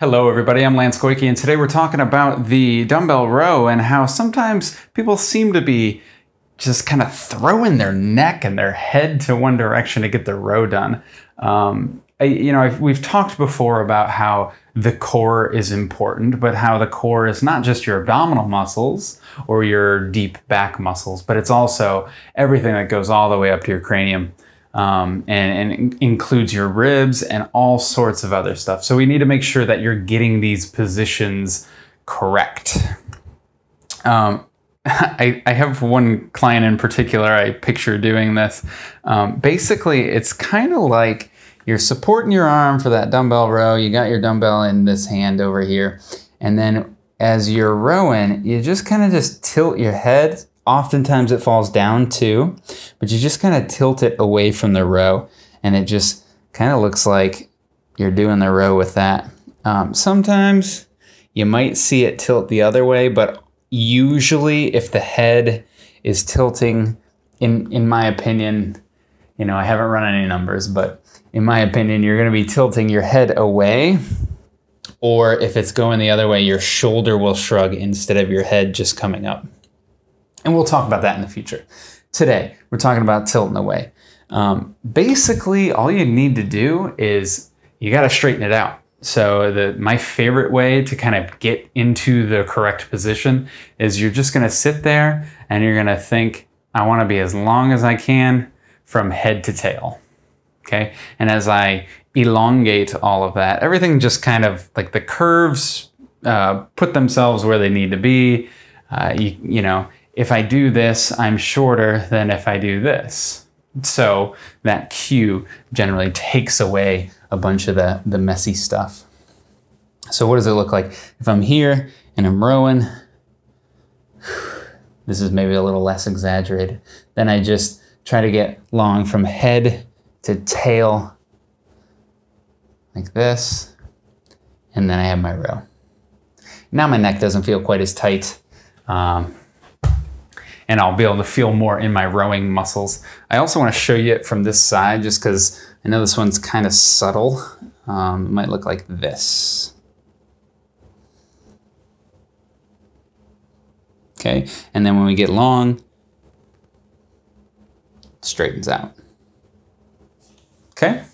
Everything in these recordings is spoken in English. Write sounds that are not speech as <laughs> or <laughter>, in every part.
Hello, everybody. I'm Lance Goyke, and today we're talking about the dumbbell row and how sometimes people seem to be just kind of throwing their neck and their head to one direction to get the row done. Um, I, you know, I've, we've talked before about how the core is important, but how the core is not just your abdominal muscles or your deep back muscles, but it's also everything that goes all the way up to your cranium um, and, and includes your ribs and all sorts of other stuff. So we need to make sure that you're getting these positions correct. Um, <laughs> I, I, have one client in particular I picture doing this. Um, basically, it's kind of like you're supporting your arm for that dumbbell row. You got your dumbbell in this hand over here. And then as you're rowing, you just kind of just tilt your head Oftentimes it falls down too, but you just kind of tilt it away from the row and it just kind of looks like you're doing the row with that. Um, sometimes you might see it tilt the other way, but usually if the head is tilting, in, in my opinion, you know, I haven't run any numbers, but in my opinion, you're going to be tilting your head away. Or if it's going the other way, your shoulder will shrug instead of your head just coming up. And we'll talk about that in the future. Today, we're talking about tilting away. Um, basically, all you need to do is you got to straighten it out. So the my favorite way to kind of get into the correct position is you're just going to sit there and you're going to think, I want to be as long as I can from head to tail. Okay. And as I elongate all of that, everything just kind of like the curves uh, put themselves where they need to be. Uh, you, you know, if I do this, I'm shorter than if I do this. So that cue generally takes away a bunch of the, the messy stuff. So what does it look like? If I'm here and I'm rowing, this is maybe a little less exaggerated, then I just try to get long from head to tail like this, and then I have my row. Now my neck doesn't feel quite as tight. Um, and I'll be able to feel more in my rowing muscles. I also want to show you it from this side just because I know this one's kind of subtle. Um, it might look like this. Okay, and then when we get long, straightens out. Okay?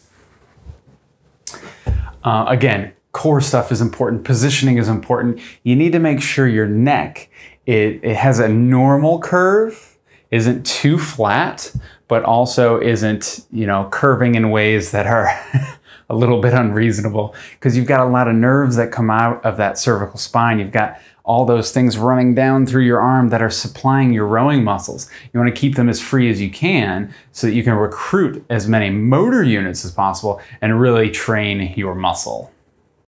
Uh, again, core stuff is important, positioning is important. You need to make sure your neck it, it has a normal curve, isn't too flat, but also isn't, you know, curving in ways that are <laughs> a little bit unreasonable because you've got a lot of nerves that come out of that cervical spine. You've got all those things running down through your arm that are supplying your rowing muscles. You want to keep them as free as you can so that you can recruit as many motor units as possible and really train your muscle.